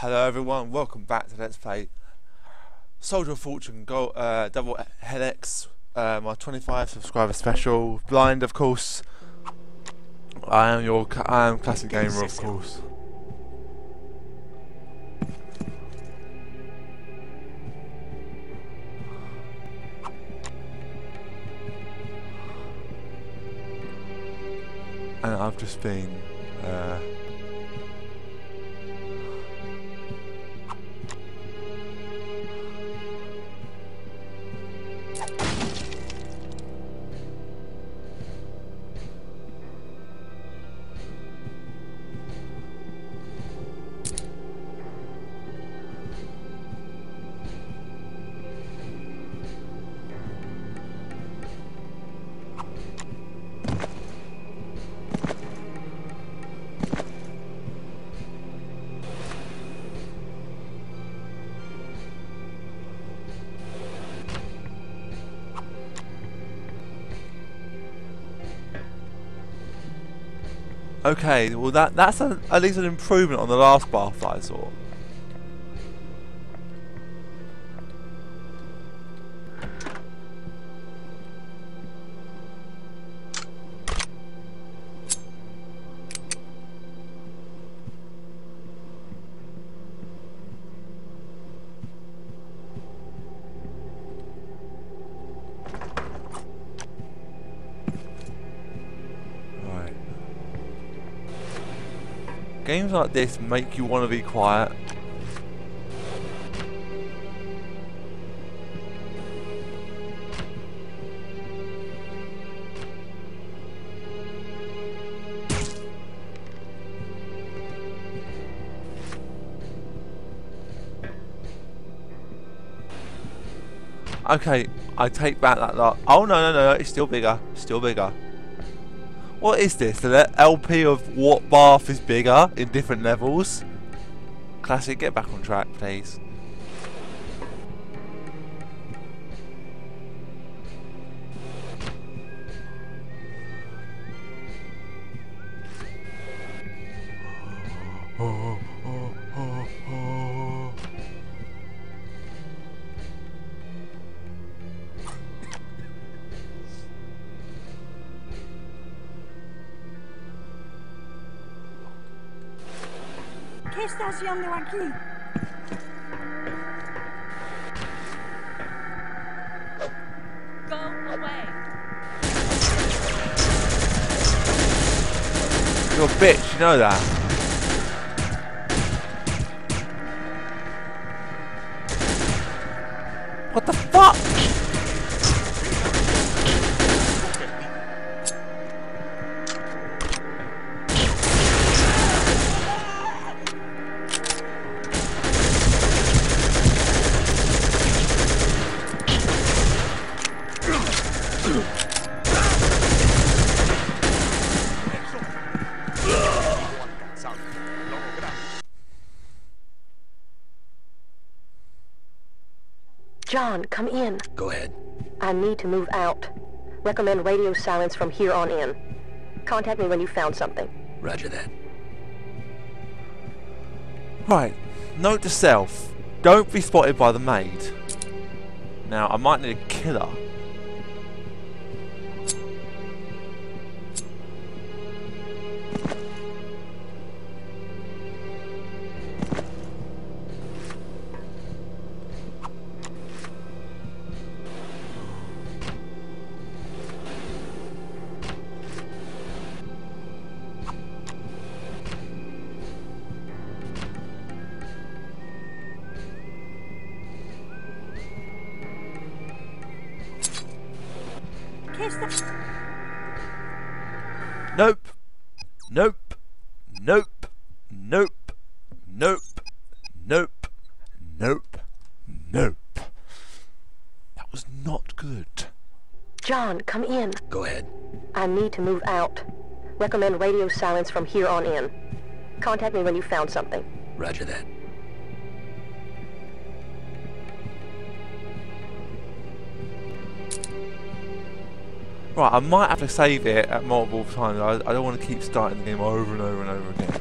Hello everyone, welcome back to Let's Play Soldier of Fortune Go uh, Double Helix, uh, my 25 subscriber special, blind of course. I am your I am classic gamer of course. And I've just been uh, Okay, well that that's at least an improvement on the last bath I saw. Games like this make you want to be quiet. Okay, I take back that lot. Oh no no no, it's still bigger, still bigger. What is this? The LP of what bath is bigger in different levels? Classic, get back on track, please. ¿Qué está aquí? Go away. You're a bitch, you know that. John, come in. Go ahead. I need to move out. Recommend radio silence from here on in. Contact me when you found something. Roger that. Right, note to self, don't be spotted by the maid. Now, I might need a killer. Nope. Nope. Nope. Nope. Nope. Nope. Nope. Nope. That was not good. John, come in. Go ahead. I need to move out. Recommend radio silence from here on in. Contact me when you found something. Roger that. Right, I might have to save it at multiple times. I, I don't want to keep starting the game over and over and over again.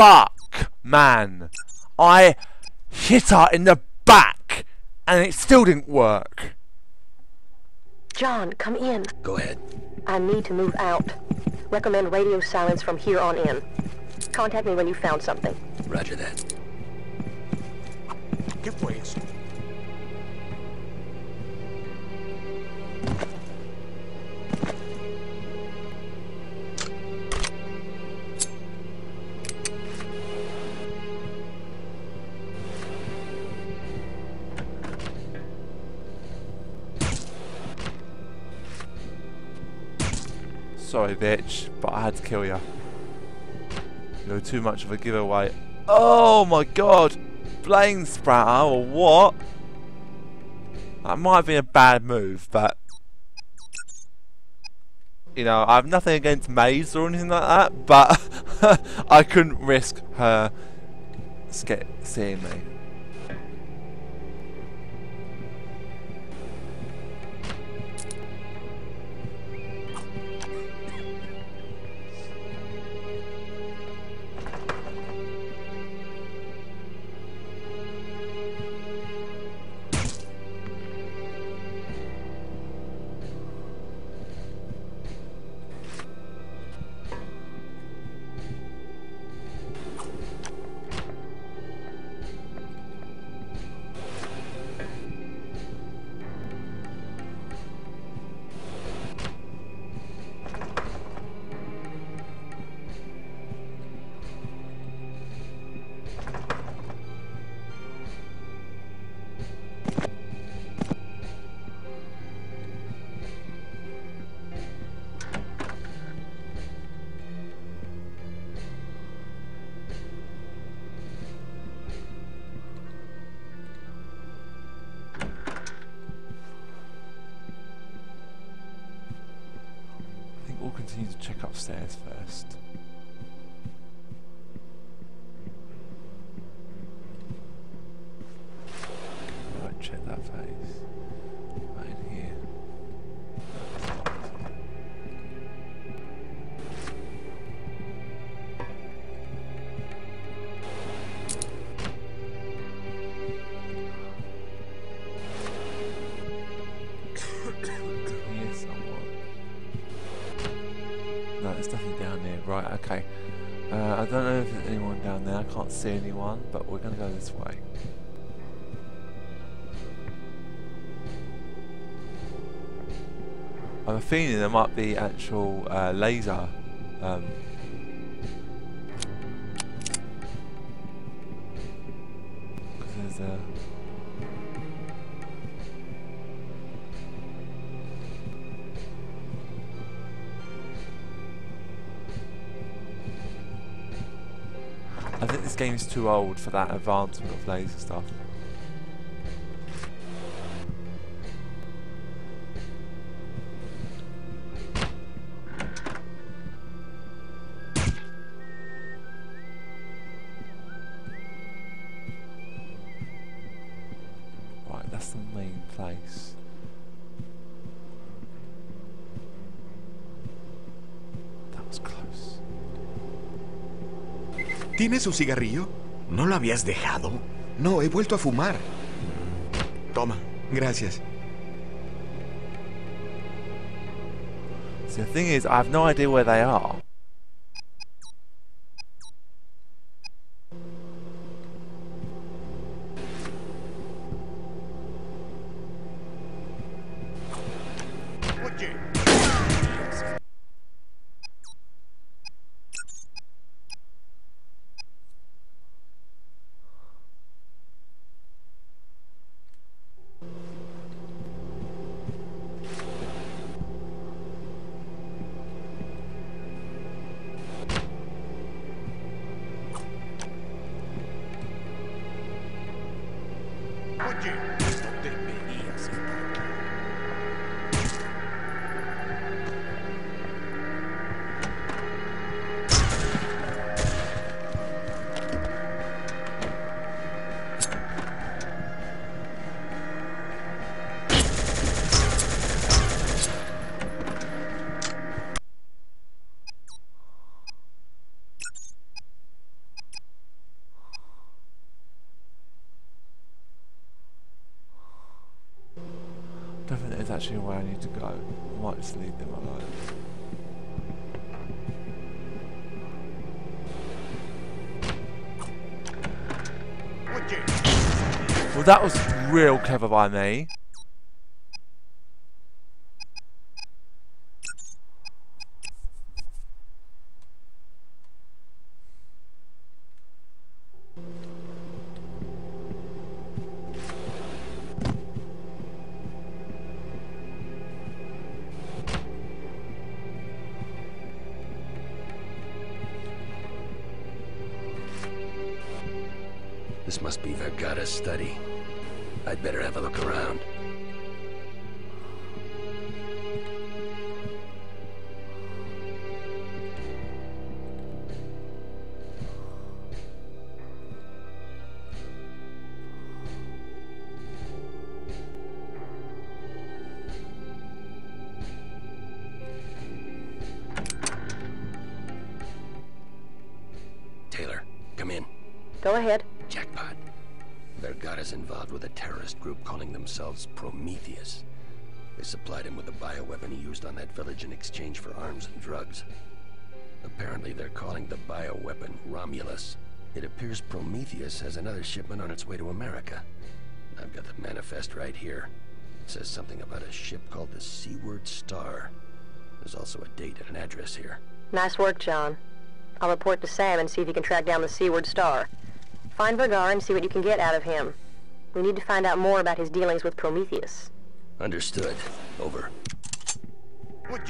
Fuck, man? I hit her in the back and it still didn't work. John, come in. Go ahead. I need to move out. Recommend radio silence from here on in. Contact me when you found something. Roger that. ¿Qué fue Sorry, bitch, but I had to kill you. You were too much of a giveaway. Oh my god! Flame Spratter or what? That might have been a bad move, but you know, I have nothing against Maze or anything like that, but I couldn't risk her seeing me. Upstairs first. Okay. Uh, I don't know if there's anyone down there. I can't see anyone, but we're going to go this way. I'm feeling there might be actual uh, laser. Um, I think this game's too old for that advancement of laser stuff. ¿Tiene su cigarrillo? ¿No lo habías dejado? No, he vuelto a fumar. Toma, gracias. See, the thing is, I have no idea where they are. Actually way I need to go. I might just leave them alone. Well, that was real clever by me. Must be Vergara's study. I'd better have a look around. Jackpot. is involved with a terrorist group calling themselves Prometheus. They supplied him with a bioweapon he used on that village in exchange for arms and drugs. Apparently, they're calling the bioweapon Romulus. It appears Prometheus has another shipment on its way to America. I've got the manifest right here. It says something about a ship called the Seaward Star. There's also a date and an address here. Nice work, John. I'll report to Sam and see if he can track down the Seaward Star. Find Vergara and see what you can get out of him. We need to find out more about his dealings with Prometheus. Understood. Over. Well,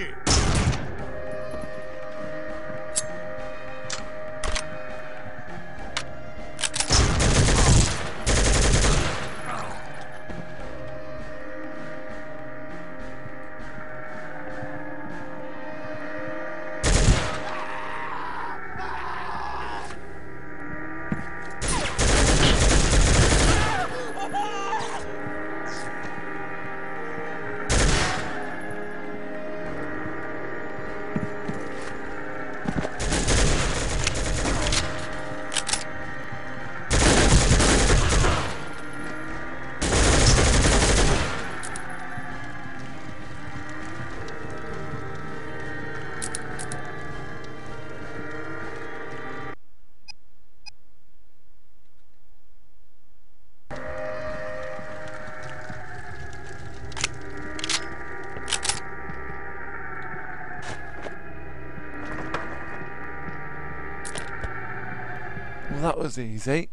that was easy.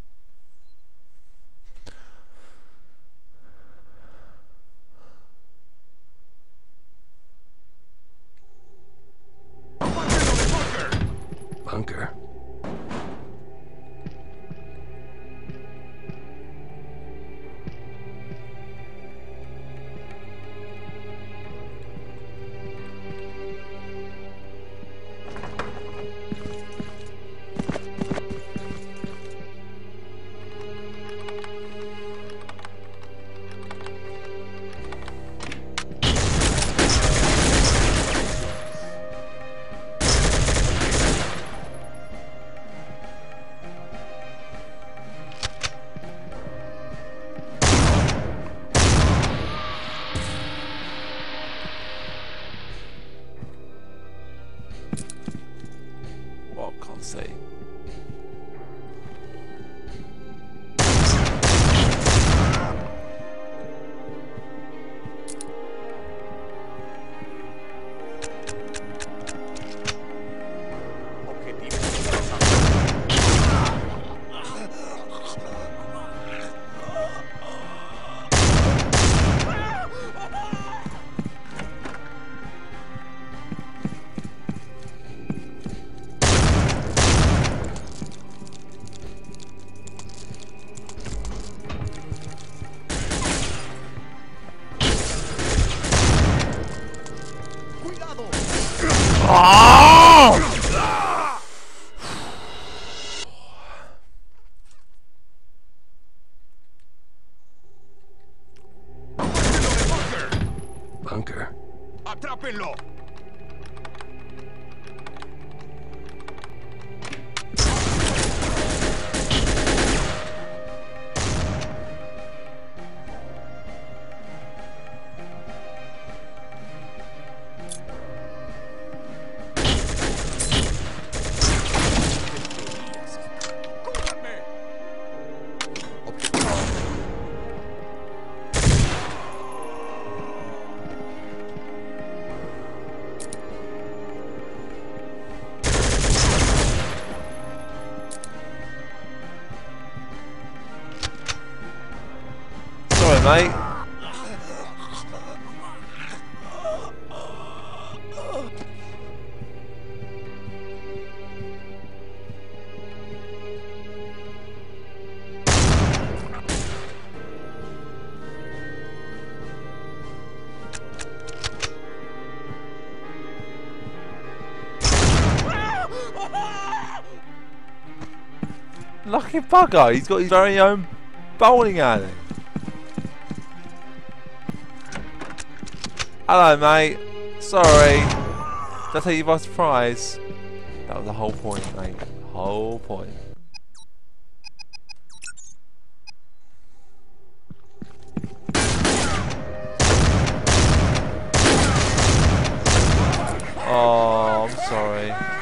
Mate. Lucky bugger, he's got his very own bowling alley. Hello, mate. Sorry. Did I take you by surprise? That was the whole point, mate. Whole point. Oh, I'm sorry.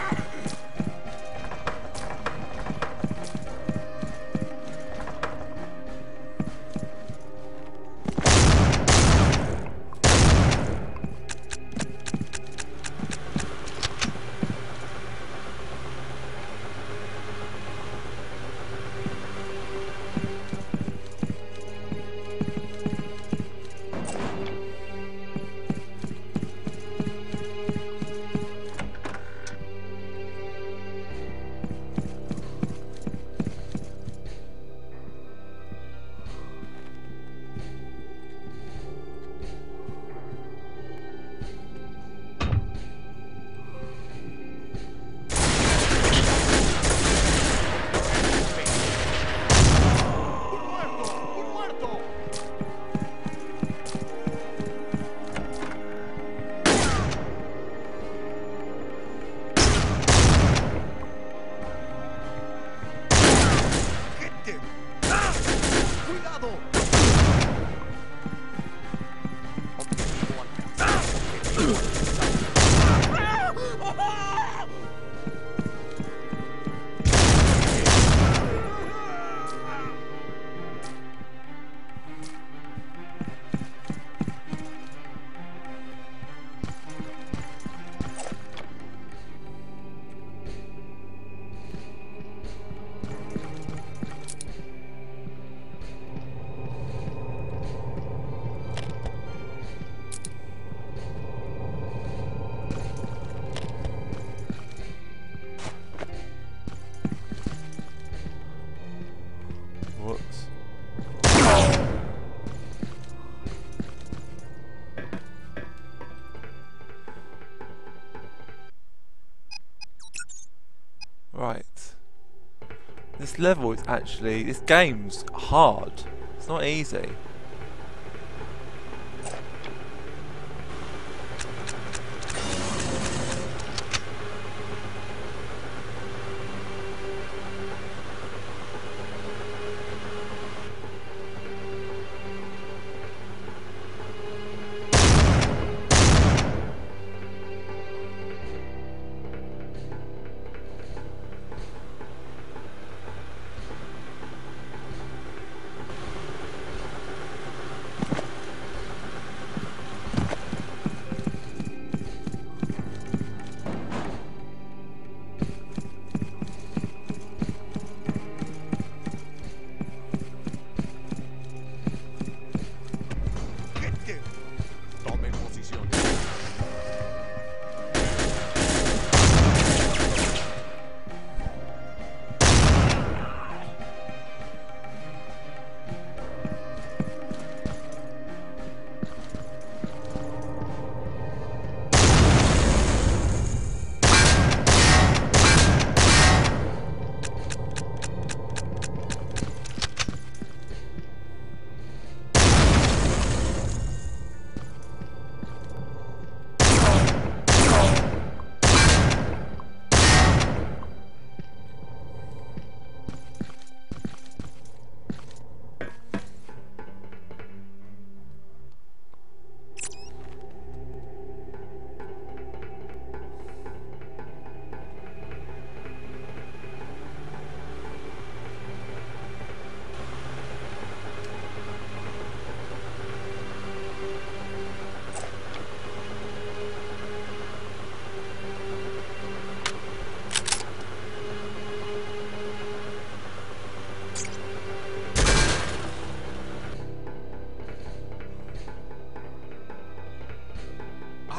Right. This level is actually this game's hard. It's not easy.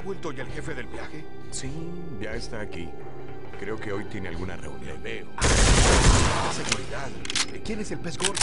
Vuelto ya el jefe del viaje? Sí, ya está aquí. Creo que hoy tiene alguna reunión. Veo. La seguridad. ¿Quién es el pez gordo?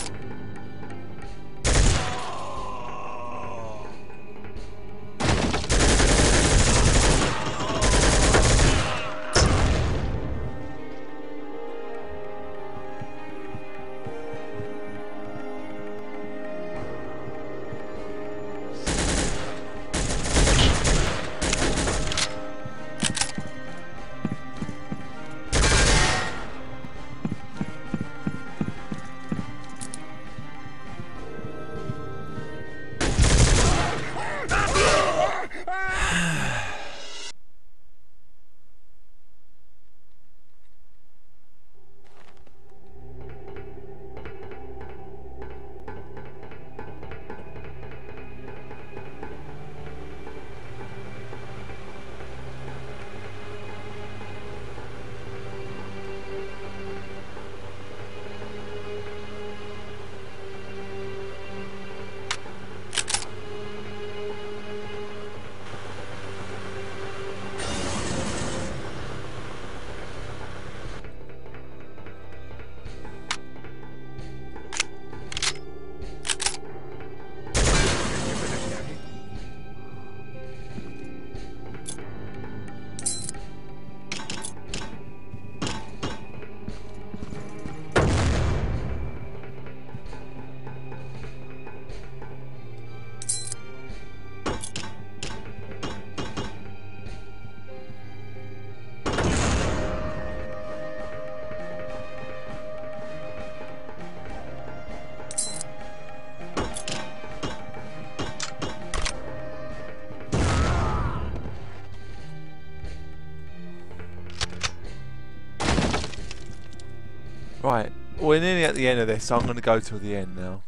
We're nearly at the end of this, so I'm going to go to the end now.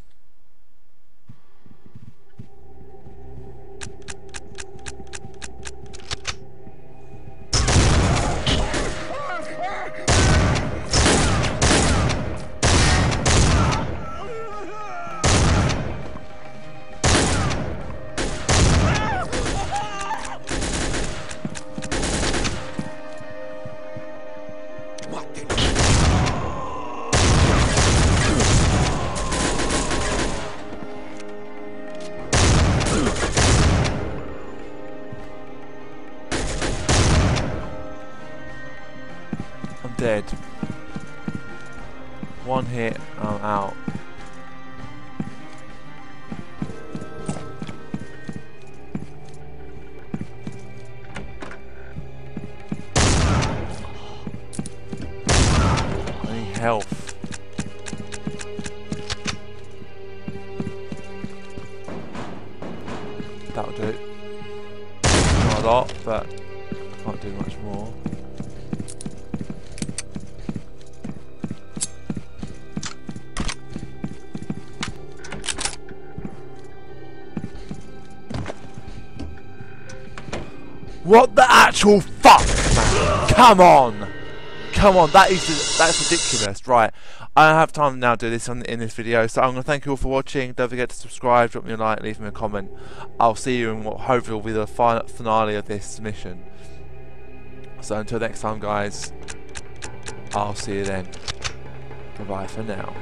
That'll do. Not a lot, but can't do much more. What the actual fuck, man? Come on! Come on, that is that's ridiculous. Right, I don't have time now to do this on in this video, so I'm gonna thank you all for watching. Don't forget to subscribe, drop me a like, leave me a comment. I'll see you in what hopefully will be the final finale of this mission. So until next time, guys, I'll see you then. Bye bye for now.